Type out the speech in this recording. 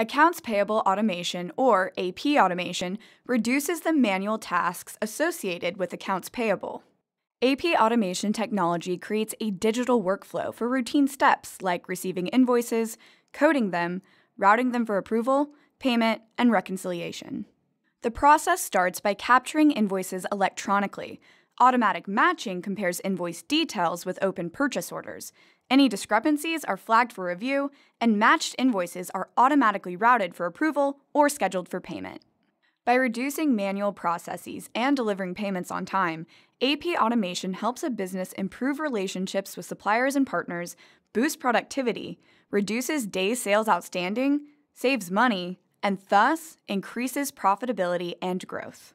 Accounts payable automation, or AP automation, reduces the manual tasks associated with accounts payable. AP automation technology creates a digital workflow for routine steps like receiving invoices, coding them, routing them for approval, payment, and reconciliation. The process starts by capturing invoices electronically. Automatic matching compares invoice details with open purchase orders, any discrepancies are flagged for review, and matched invoices are automatically routed for approval or scheduled for payment. By reducing manual processes and delivering payments on time, AP automation helps a business improve relationships with suppliers and partners, boost productivity, reduces days sales outstanding, saves money, and thus increases profitability and growth.